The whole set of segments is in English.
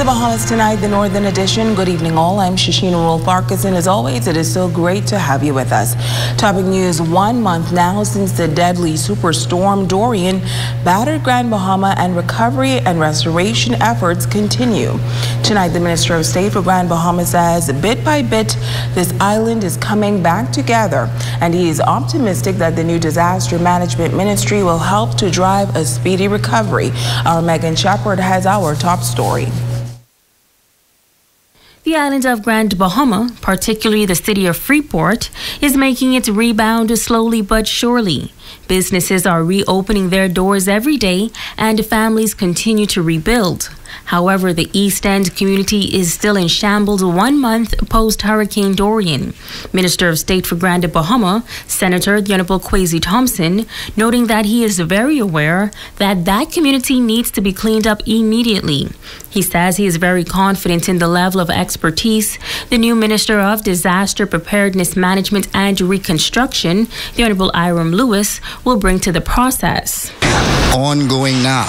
the Bahamas tonight, the Northern Edition. Good evening, all. I'm Shashina Wolf Farquharson. As always, it is so great to have you with us. Topic news one month now since the deadly superstorm Dorian battered Grand Bahama and recovery and restoration efforts continue. Tonight, the Minister of State for Grand Bahama says bit by bit, this island is coming back together, and he is optimistic that the new disaster management ministry will help to drive a speedy recovery. Our Megan Shepard has our top story. The island of Grand Bahama, particularly the city of Freeport, is making its rebound slowly but surely. Businesses are reopening their doors every day and families continue to rebuild. However, the East End community is still in shambles one month post Hurricane Dorian. Minister of State for Grand Bahama, Senator the Honorable Kwasi Thompson, noting that he is very aware that that community needs to be cleaned up immediately. He says he is very confident in the level of expertise the new Minister of Disaster Preparedness Management and Reconstruction, the Honorable Iram Lewis, will bring to the process. Ongoing now,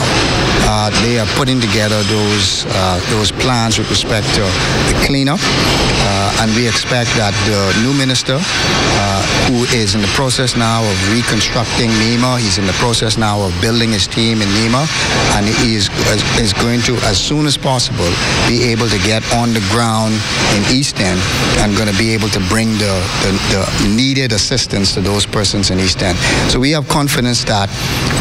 uh, they are putting together those uh, those plans with respect to the cleanup, uh, and we expect that the new minister, uh, who is in the process now of reconstructing NEMA, he's in the process now of building his team in NEMA, and he is is going to as soon as possible be able to get on the ground in East End and going to be able to bring the, the, the needed assistance to those persons in East End. So we have confidence that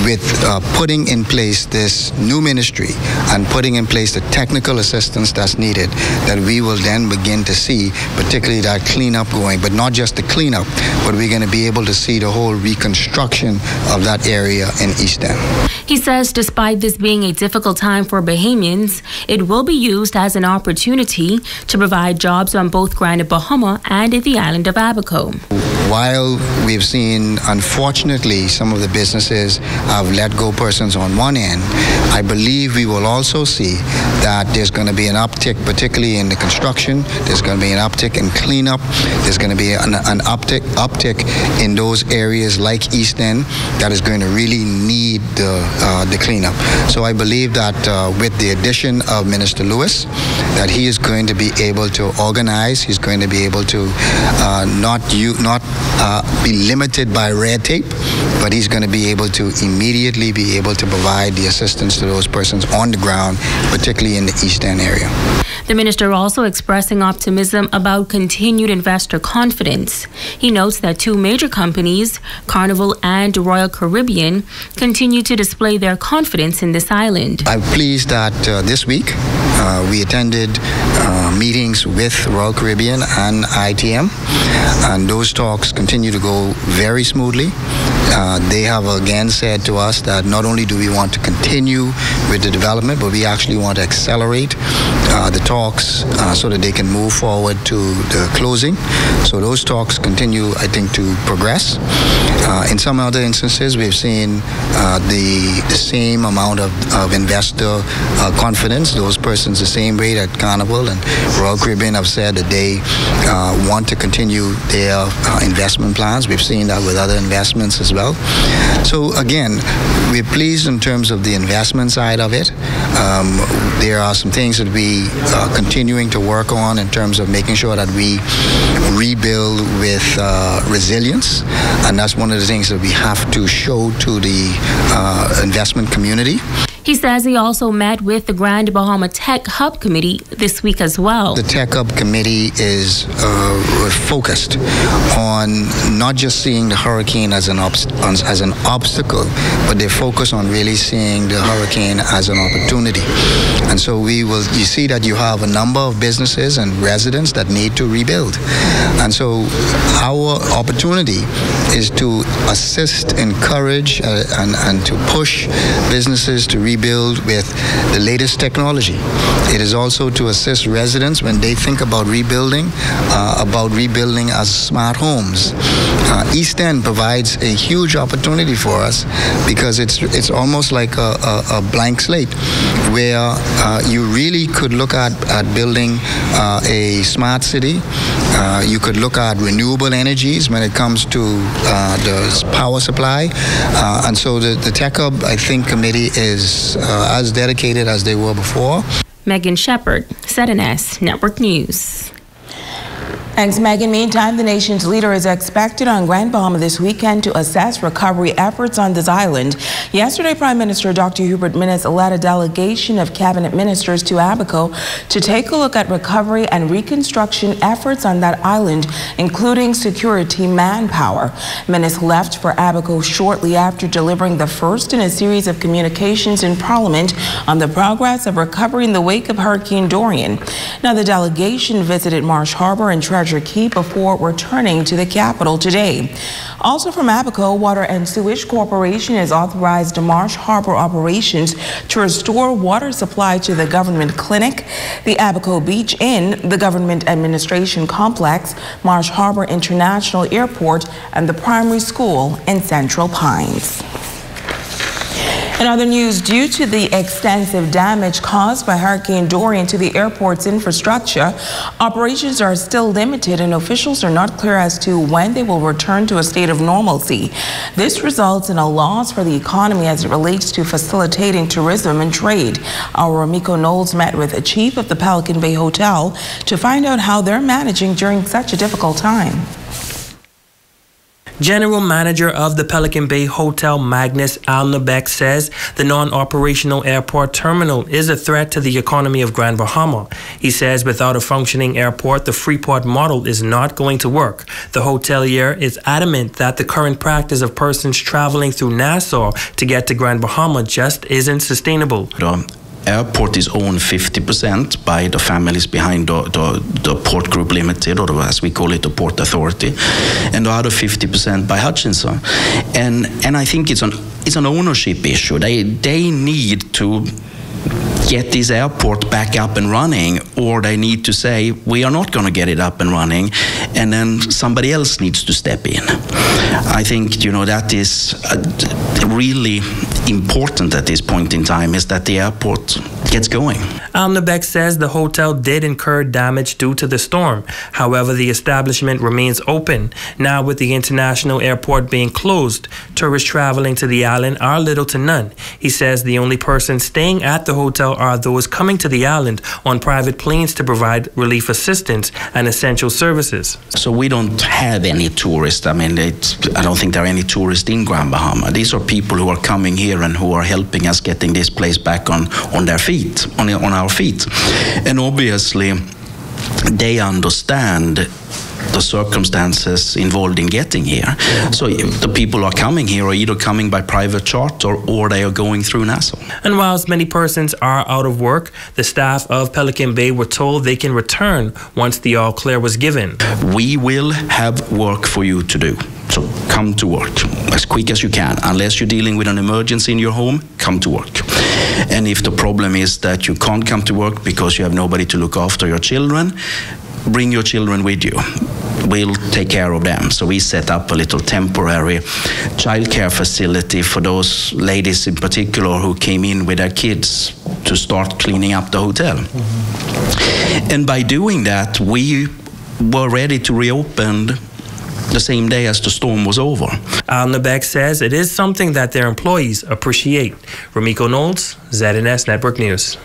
with uh, putting in place this new ministry and putting in place the technical assistance that's needed, that we will then begin to see, particularly that cleanup going, but not just the cleanup, but we're going to be able to see the whole reconstruction of that area in East End. He says despite this being a difficult time for Bahamians, it will be used as an opportunity to provide jobs on both Grand Bahama and the island of Abaco. While we've seen, unfortunately, some of the businesses have let go persons on one end, I believe we will also see that there's going to be an uptick, particularly in the construction. There's going to be an uptick in cleanup. There's going to be an, an uptick uptick in those areas like East End that is going to really need the uh, the cleanup. So I believe that uh, with the addition of Minister Lewis, that he is going to be able to organize. He's going to be able to uh, not you not uh, be limited by red tape, but he's going to be able to immediately be able to provide the assistance to those persons on the ground, particularly in the East End area. The minister also expressing optimism about continued investor confidence. He notes that two major companies, Carnival and Royal Caribbean, continue to display their confidence in this island. I'm pleased that uh, this week uh, we attended uh, meetings with Royal Caribbean and ITM, and those talks continue to go very smoothly. Uh, they have again said to us that not only do we want to continue with the development, but we actually want to accelerate uh, the talks uh, so that they can move forward to the closing. So those talks continue, I think, to progress. Uh, in some other instances, we've seen uh, the, the same amount of, of investor confidence. Those persons the same rate at Carnival and Royal Caribbean have said that they want to continue their investment plans. We've seen that with other investments as well well. So again, we're pleased in terms of the investment side of it. Um, there are some things that we are continuing to work on in terms of making sure that we rebuild with uh, resilience, and that's one of the things that we have to show to the uh, investment community. He says he also met with the Grand Bahama Tech Hub Committee this week as well. The Tech Hub Committee is uh, focused on not just seeing the hurricane as an, as an obstacle, but they focus on really seeing the hurricane as an opportunity. And so we will, you see that you have a number of businesses and residents that need to rebuild. And so our opportunity is to assist, encourage, uh, and, and to push businesses to rebuild with the latest technology. It is also to assist residents when they think about rebuilding, uh, about rebuilding as smart homes. Uh, East End provides a huge opportunity for us because it's it's almost like a, a, a blank slate where uh, you really could look at, at building uh, a smart city. Uh, you could look at renewable energies when it comes to uh, the power supply. and so the, the Tech Hub, I think, committee is uh, as dedicated as they were before. Megan Shepard, ZNS Network News. Thanks, Megan. Meantime, the nation's leader is expected on Grand Bahama this weekend to assess recovery efforts on this island. Yesterday, Prime Minister Dr. Hubert Minnis led a delegation of cabinet ministers to Abaco to take a look at recovery and reconstruction efforts on that island, including security manpower. Minnis left for Abaco shortly after delivering the first in a series of communications in Parliament on the progress of recovery in the wake of Hurricane Dorian. Now, the delegation visited Marsh Harbor and Treasure Treasure before returning to the capital today. Also from Abaco, Water and Sewage Corporation has authorized Marsh Harbor operations to restore water supply to the government clinic, the Abaco Beach Inn, the government administration complex, Marsh Harbor International Airport, and the primary school in Central Pines. In other news, due to the extensive damage caused by Hurricane Dorian to the airport's infrastructure, operations are still limited and officials are not clear as to when they will return to a state of normalcy. This results in a loss for the economy as it relates to facilitating tourism and trade. Our Ramiko Knowles met with a chief of the Pelican Bay Hotel to find out how they're managing during such a difficult time. General Manager of the Pelican Bay Hotel, Magnus Alnebeck, says the non-operational airport terminal is a threat to the economy of Grand Bahama. He says without a functioning airport, the Freeport model is not going to work. The hotelier is adamant that the current practice of persons traveling through Nassau to get to Grand Bahama just isn't sustainable airport is owned 50% by the families behind the, the, the, Port Group Limited, or as we call it, the Port Authority, and the other 50% by Hutchison. And and I think it's an it's an ownership issue. They they need to get this airport back up and running, or they need to say, we are not going to get it up and running, and then somebody else needs to step in. I think, you know, that is uh, really important at this point in time is that the airport gets going. Alnebeck says the hotel did incur damage due to the storm. However, the establishment remains open. Now, with the international airport being closed, tourists traveling to the island are little to none. He says the only persons staying at the hotel are those coming to the island on private planes to provide relief assistance and essential services. So we don't have any tourists. I mean, I don't think there are any tourists in Grand Bahama. These are people who are coming here and who are helping us getting this place back on, on their feet, on, on our feet. And obviously, they understand the circumstances involved in getting here. So the people who are coming here are either coming by private charter or they are going through Nassau. And whilst many persons are out of work, the staff of Pelican Bay were told they can return once the all clear was given. We will have work for you to do. So come to work as quick as you can. Unless you're dealing with an emergency in your home, come to work. And if the problem is that you can't come to work because you have nobody to look after your children, bring your children with you. We'll take care of them. So we set up a little temporary childcare facility for those ladies in particular who came in with their kids to start cleaning up the hotel. Mm-hmm. And by doing that, we were ready to reopen the same day as the storm was over. Alnebeck says it is something that their employees appreciate. Ramiko Knowles, ZNS Network News.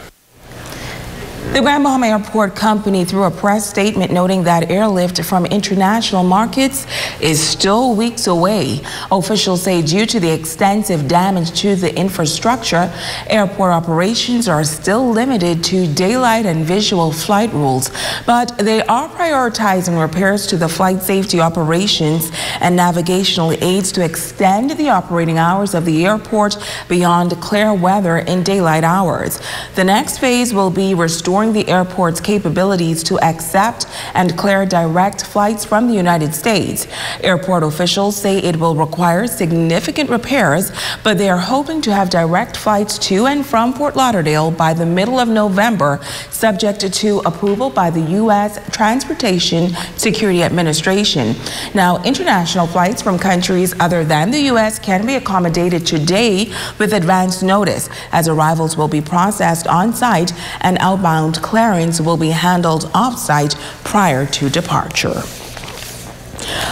The Grand Bahama Airport Company threw a press statement noting that airlift from international markets is still weeks away. Officials say due to the extensive damage to the infrastructure, airport operations are still limited to daylight and visual flight rules. But they are prioritizing repairs to the flight safety operations and navigational aids to extend the operating hours of the airport beyond clear weather in daylight hours. The next phase will be the airport's capabilities to accept and clear direct flights from the United States. Airport officials say it will require significant repairs, but they are hoping to have direct flights to and from Fort Lauderdale by the middle of November, subject to approval by the U.S. Transportation Security Administration. Now, international flights from countries other than the U.S. can be accommodated today with advance notice, as arrivals will be processed on site and outbound clearings will be handled off-site prior to departure.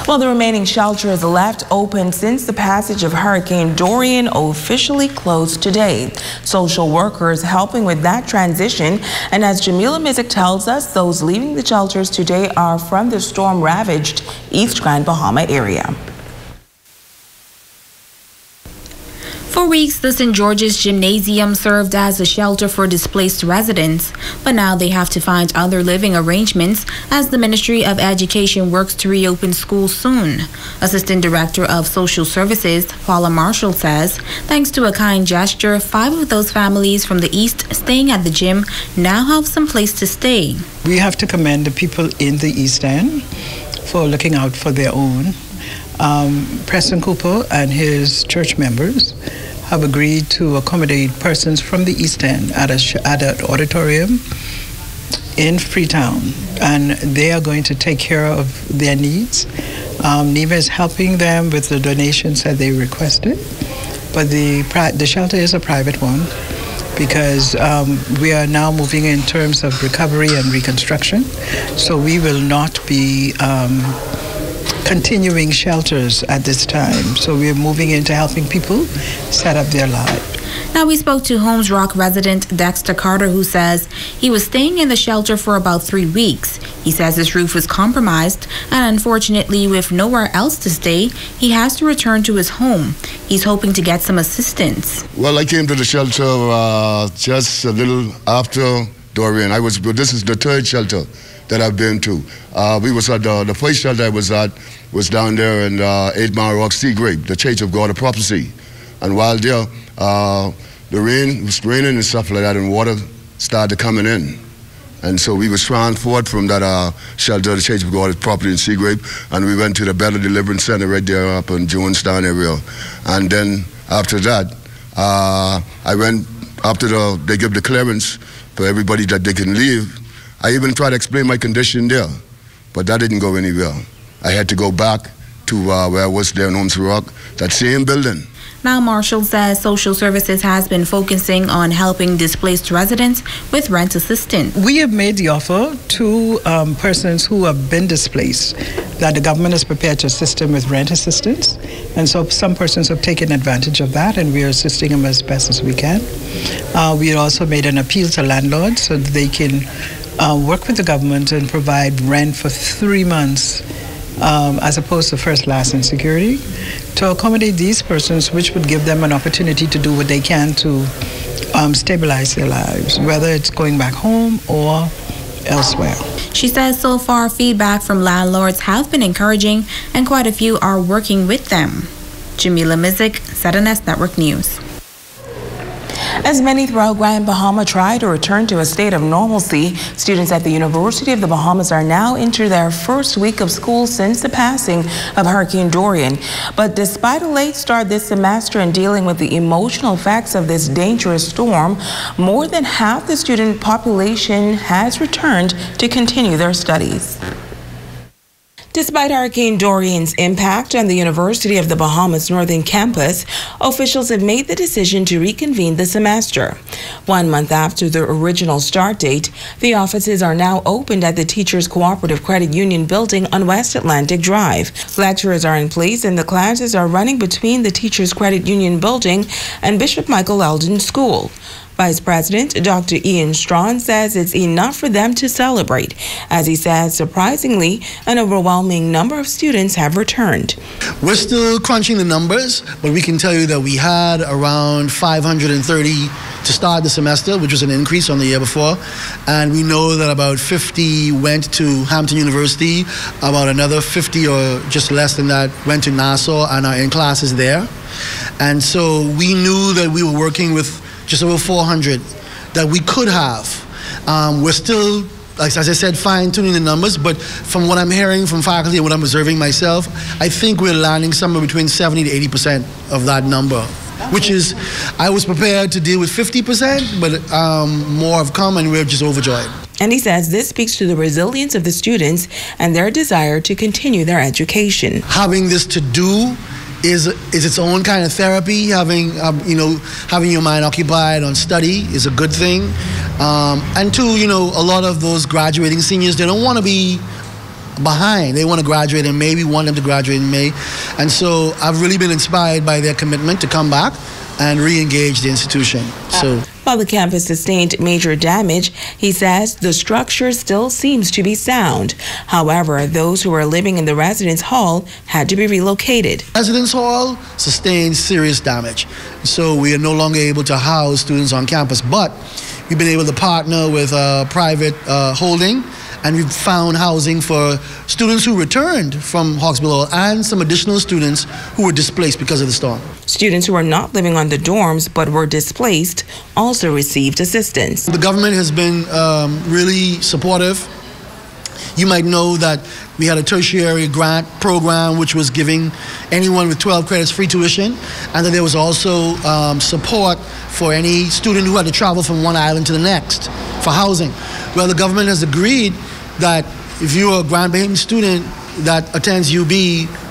While the remaining shelters left open since the passage of Hurricane Dorian officially closed today. Social workers helping with that transition. And as Jamila Mizik tells us, those leaving the shelters today are from the storm ravaged East Grand Bahama area. For weeks, the St. George's Gymnasium served as a shelter for displaced residents, but now they have to find other living arrangements as the Ministry of Education works to reopen schools soon. Assistant Director of Social Services, Paula Marshall says, thanks to a kind gesture, five of those families from the East staying at the gym now have some place to stay. We have to commend the people in the East End for looking out for their own. Um, Preston Cooper and his church members have agreed to accommodate persons from the East End at, a, at an auditorium in Freetown, and they are going to take care of their needs. Um, NEMA is helping them with the donations that they requested, but the, the shelter is a private one because um, we are now moving in terms of recovery and reconstruction. So we will not be um, continuing shelters at this time. So we're moving into helping people set up their lives. Now, we spoke to Holmes Rock resident Dexter Carter, who says he was staying in the shelter for about three weeks. He says his roof was compromised, and unfortunately, with nowhere else to stay, he has to return to his home. He's hoping to get some assistance. Well, I came to the shelter uh, just a little after Dorian. I was, this is the third shelter that I've been to. Uh, we was at the, the first shelter I was at was down there in uh, Eight Mile Rock Seagrape, the Church of God of Prophecy. And while there, uh, the rain was raining and stuff like that, and water started coming in. And so we were was transferred from that uh, shelter, the Church of God of Prophecy in Seagrape, and we went to the Better Deliverance Center right there up in Jonestown area. And then after that, uh, I went after the, they give the clearance for everybody that they can leave. I even tried to explain my condition there, but that didn't go anywhere. I had to go back to uh, where I was there in Holmes Rock, that same building. Now, Marshall says social services has been focusing on helping displaced residents with rent assistance. We have made the offer to um, persons who have been displaced that the government is prepared to assist them with rent assistance. And so some persons have taken advantage of that, and we are assisting them as best as we can. Uh, we also made an appeal to landlords so that they can uh, work with the government and provide rent for three months um, as opposed to first, last, and security, to accommodate these persons, which would give them an opportunity to do what they can to um, stabilize their lives, whether it's going back home or elsewhere. She says so far feedback from landlords have been encouraging and quite a few are working with them. Jamila Mizik, ZNS Network News. As many throughout Grand Bahama try to return to a state of normalcy, students at the University of the Bahamas are now into their first week of school since the passing of Hurricane Dorian. But despite a late start this semester in dealing with the emotional effects of this dangerous storm, more than half the student population has returned to continue their studies. Despite Hurricane Dorian's impact on the University of the Bahamas Northern Campus, officials have made the decision to reconvene the semester. One month after the original start date, the offices are now opened at the Teachers Cooperative Credit Union building on West Atlantic Drive. Lecturers are in place and the classes are running between the Teachers Credit Union building and Bishop Michael Eldon School. Vice President Dr. Ian Strachan says it's enough for them to celebrate. As he says, surprisingly, an overwhelming number of students have returned. We're still crunching the numbers, but we can tell you that we had around 530 to start the semester, which was an increase on the year before. And we know that about 50 went to Hampton University, about another 50 or just less than that went to Nassau and are in classes there. And so we knew that we were working with just over 400 that we could have. Um, we're still, like, as I said, fine tuning the numbers, but from what I'm hearing from faculty and what I'm observing myself, I think we're landing somewhere between 70 to 80% of that number. Which is, I was prepared to deal with 50%, but um, more have come and we're just overjoyed. And he says this speaks to the resilience of the students and their desire to continue their education. Having this to do is is its own kind of therapy. Having um, you know having your mind occupied on study is a good thing, um, and two, you know, a lot of those graduating seniors they don't want to be behind. They want to graduate in May. We want them to graduate in May. And so I've really been inspired by their commitment to come back and re-engage the institution. So while the campus sustained major damage, he says the structure still seems to be sound. However, those who are living in the residence hall had to be relocated. Residence hall sustained serious damage. So we are no longer able to house students on campus, but we've been able to partner with a private uh, holding and we've found housing for students who returned from Hawksbill and some additional students who were displaced because of the storm. Students who are not living on the dorms but were displaced also received assistance. The government has been um, really supportive. You might know that we had a tertiary grant program which was giving anyone with 12 credits free tuition, and that there was also um, support for any student who had to travel from one island to the next for housing. Well, the government has agreed that if you're a Grand Bahamian student that attends UB,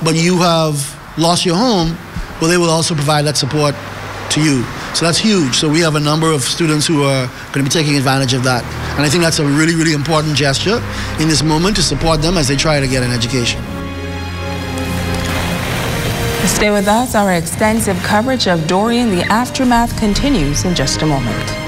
but you have lost your home, well, they will also provide that support to you. So that's huge. So we have a number of students who are going to be taking advantage of that. And I think that's a really, really important gesture in this moment to support them as they try to get an education. Stay with us. Our extensive coverage of Dorian, the aftermath continues in just a moment.